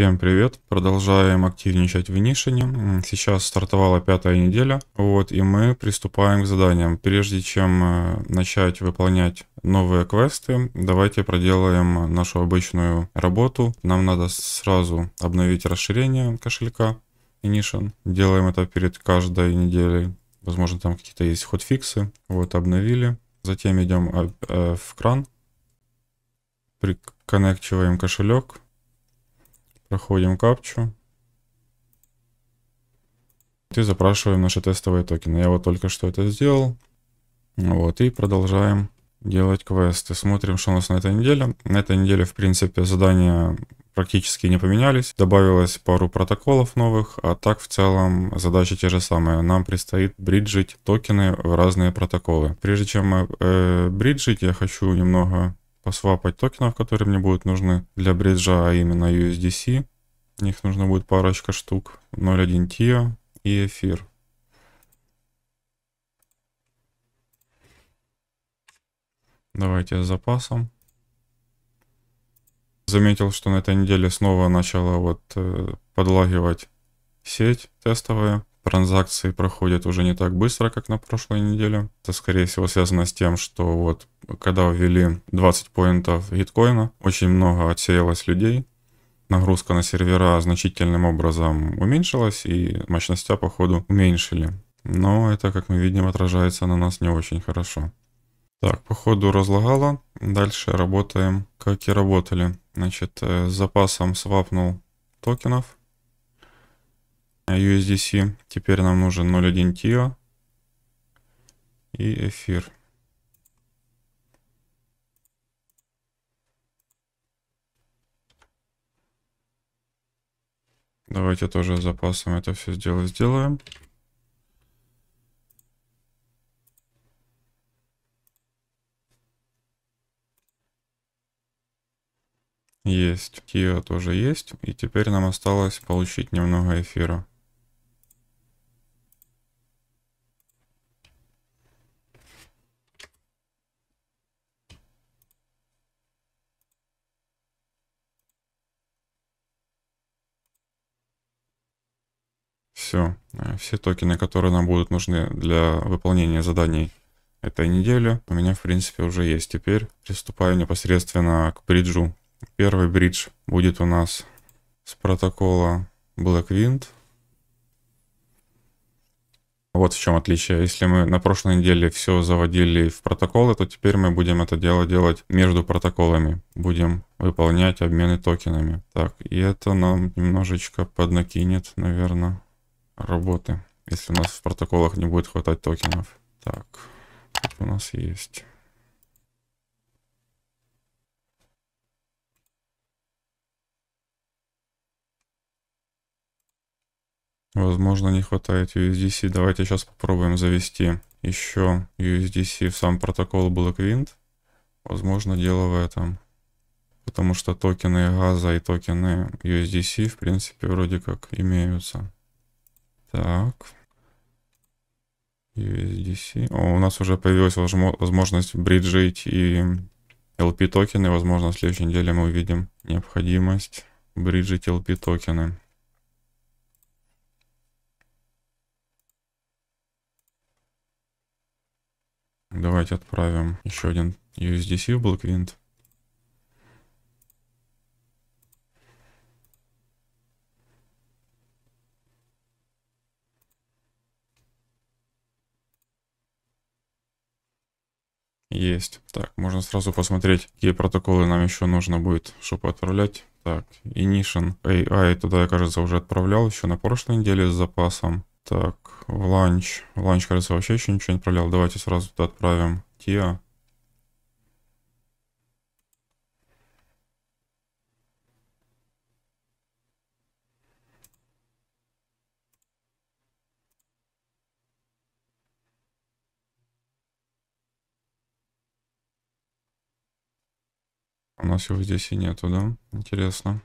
Всем привет! Продолжаем активничать в Нишине. Сейчас стартовала пятая неделя, вот, и мы приступаем к заданиям. Прежде чем э, начать выполнять новые квесты, давайте проделаем нашу обычную работу. Нам надо сразу обновить расширение кошелька Initian. Делаем это перед каждой неделей. Возможно, там какие-то есть хотфиксы. Вот, обновили. Затем идем э, э, в кран. Приконнекчиваем кошелек Проходим капчу. И запрашиваем наши тестовые токены. Я вот только что это сделал. Вот, и продолжаем делать квесты. Смотрим, что у нас на этой неделе. На этой неделе, в принципе, задания практически не поменялись. Добавилось пару протоколов новых, а так в целом задачи те же самые. Нам предстоит бриджить токены в разные протоколы. Прежде чем э, бриджить, я хочу немного посвапать токенов, которые мне будут нужны для бриджа, а именно USDC. Их нужно будет парочка штук. 0.1 TIA и эфир. Давайте с запасом. Заметил, что на этой неделе снова начала вот э, подлагивать сеть тестовая транзакции проходят уже не так быстро, как на прошлой неделе. Это, скорее всего, связано с тем, что вот когда ввели 20 поинтов гиткоина, очень много отсеялось людей, нагрузка на сервера значительным образом уменьшилась, и мощностя, походу, уменьшили. Но это, как мы видим, отражается на нас не очень хорошо. Так, походу разлагало. Дальше работаем, как и работали. Значит, э, с запасом свапнул токенов. USDC. Теперь нам нужен 0.1 TIO и эфир. Давайте тоже с запасом это все сделать сделаем. Есть. Тио тоже есть. И теперь нам осталось получить немного эфира. Все. Э, все токены, которые нам будут нужны для выполнения заданий этой недели, у меня, в принципе, уже есть. Теперь приступаю непосредственно к бриджу. Первый бридж будет у нас с протокола Blackwind. Вот в чем отличие. Если мы на прошлой неделе все заводили в протоколы, то теперь мы будем это дело делать между протоколами. Будем выполнять обмены токенами. Так, и это нам немножечко поднакинет, наверное работы, если у нас в протоколах не будет хватать токенов. Так, у нас есть. Возможно, не хватает USDC. Давайте сейчас попробуем завести еще USDC в сам протокол Blackwind. Возможно, дело в этом. Потому что токены газа и токены USDC, в принципе, вроде как имеются. Так. USDC. О, у нас уже появилась возможность бриджить и LP токены. Возможно, в следующей неделе мы увидим необходимость бриджить LP токены. Давайте отправим еще один USDC в Blackwind. Есть. Так, можно сразу посмотреть, какие протоколы нам еще нужно будет, чтобы отправлять. Так, Ignition AI туда я, кажется, уже отправлял еще на прошлой неделе с запасом. Так, в ланч. В ланч, кажется, вообще еще ничего не отправлял. Давайте сразу туда отправим. Тиа. У нас его здесь и нету, да? Интересно.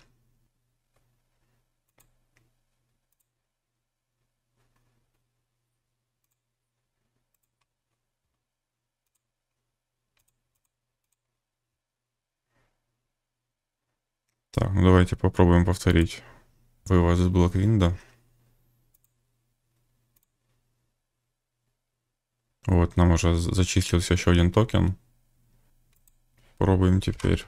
Так, ну давайте попробуем повторить вывод из блоквинда. Вот, нам уже зачислился еще один токен. Пробуем теперь.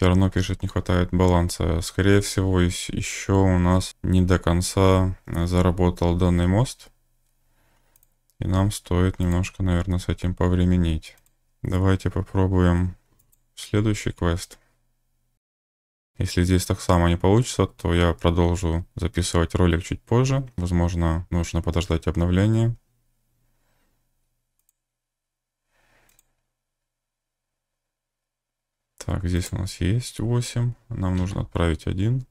Все равно пишет, не хватает баланса. Скорее всего, еще у нас не до конца заработал данный мост. И нам стоит немножко, наверное, с этим повременить. Давайте попробуем следующий квест. Если здесь так само не получится, то я продолжу записывать ролик чуть позже. Возможно, нужно подождать обновления. Так, здесь у нас есть 8. Нам нужно отправить один.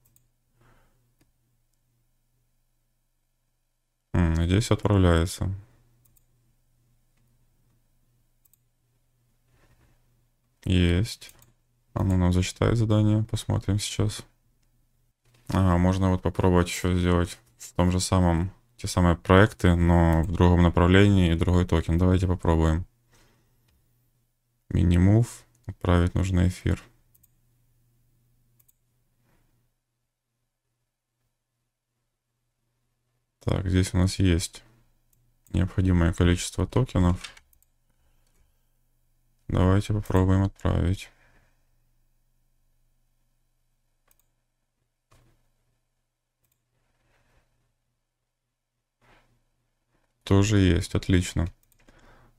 Здесь отправляется. Есть. Оно нам зачитает задание. Посмотрим сейчас. Ага, можно вот попробовать еще сделать в том же самом, те самые проекты, но в другом направлении и другой токен. Давайте попробуем. Мини-мув. Отправить нужно эфир. Так, здесь у нас есть необходимое количество токенов. Давайте попробуем отправить. Тоже есть, отлично.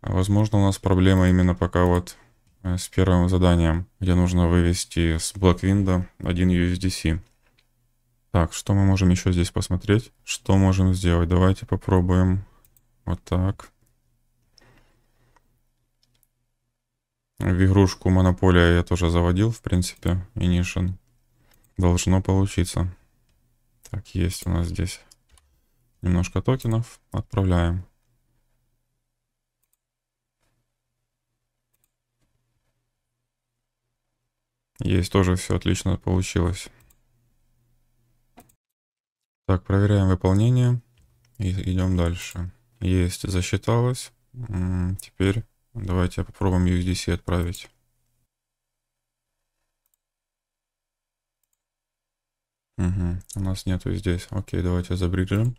Возможно, у нас проблема именно пока вот с первым заданием, где нужно вывести с Blackwindow один USDC. Так, что мы можем еще здесь посмотреть? Что можем сделать? Давайте попробуем вот так. В игрушку Монополия я тоже заводил, в принципе, Initian. Должно получиться. Так, есть у нас здесь немножко токенов. Отправляем. Есть, тоже все отлично получилось. Так, проверяем выполнение и идем дальше. Есть, засчиталось. Теперь давайте попробуем USDC отправить. Угу, у нас нету здесь. Окей, давайте забриджим.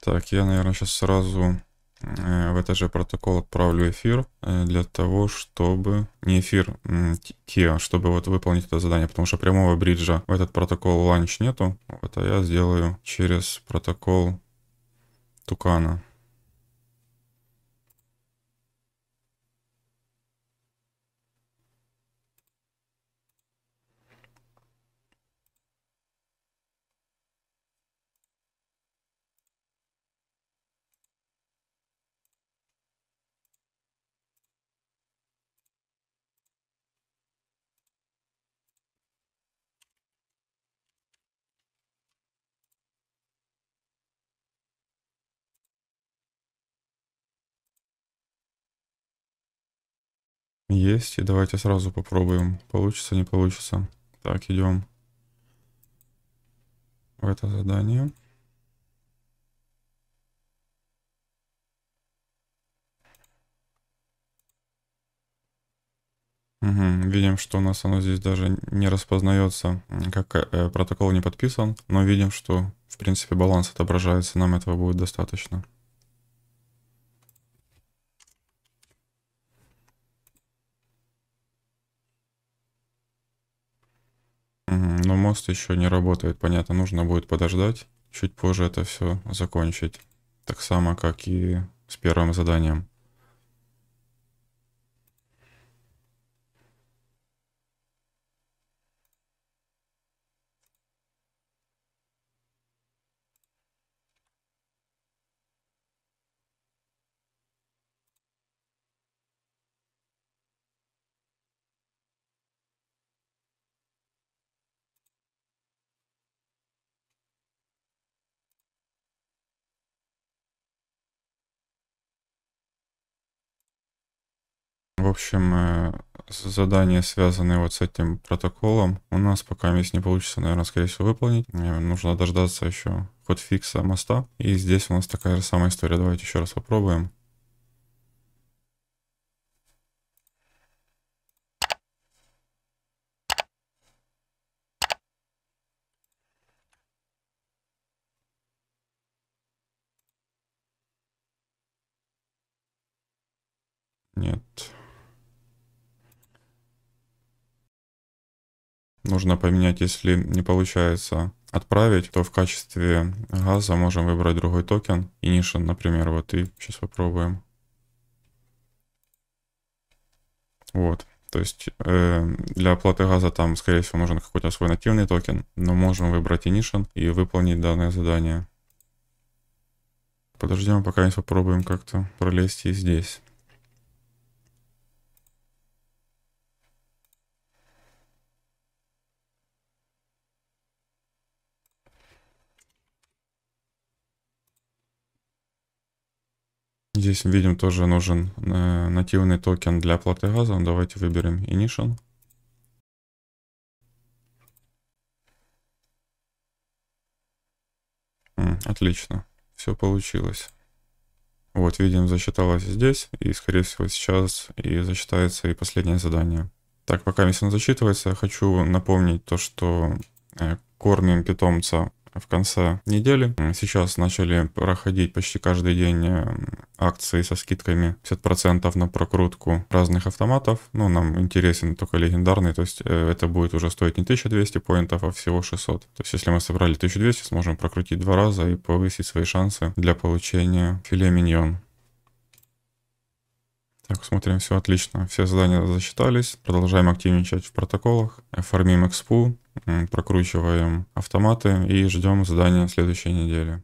Так, я, наверное, сейчас сразу э, в этот же протокол отправлю эфир э, для того, чтобы... Не эфир, те, чтобы вот выполнить это задание, потому что прямого бриджа в этот протокол ланч нету. Вот, а я сделаю через протокол Тукана. Есть, и давайте сразу попробуем, получится, не получится. Так, идем в это задание. Угу, видим, что у нас оно здесь даже не распознается, как э, протокол не подписан, но видим, что в принципе баланс отображается, нам этого будет достаточно. Но мост еще не работает, понятно, нужно будет подождать. Чуть позже это все закончить. Так само, как и с первым заданием. Общем, э, задания, связанные вот с этим протоколом, у нас пока здесь не получится, наверное, скорее всего, выполнить. Нужно дождаться еще фикса моста. И здесь у нас такая же самая история. Давайте еще раз попробуем. Нужно поменять, если не получается отправить, то в качестве газа можем выбрать другой токен. Ignition, например, вот и сейчас попробуем. Вот. То есть э, для оплаты газа там, скорее всего, нужен какой-то свой нативный токен, но можем выбрать Ignition и выполнить данное задание. Подождем, пока не попробуем как-то пролезть и здесь. Здесь видим тоже нужен э, нативный токен для оплаты газа. Давайте выберем Ignition. Отлично, все получилось. Вот, видим, засчиталось здесь, и, скорее всего, сейчас и засчитается и последнее задание. Так, пока оно зачитывается, хочу напомнить то, что э, кормим питомца в конце недели. Сейчас начали проходить почти каждый день э, акции со скидками 50% на прокрутку разных автоматов. Ну, нам интересен только легендарный, то есть э, это будет уже стоить не 1200 поинтов, а всего 600. То есть если мы собрали 1200, сможем прокрутить два раза и повысить свои шансы для получения филе миньон. Так, смотрим, все отлично. Все задания засчитались. Продолжаем активничать в протоколах. Фармим экспу, прокручиваем автоматы и ждем задания следующей недели.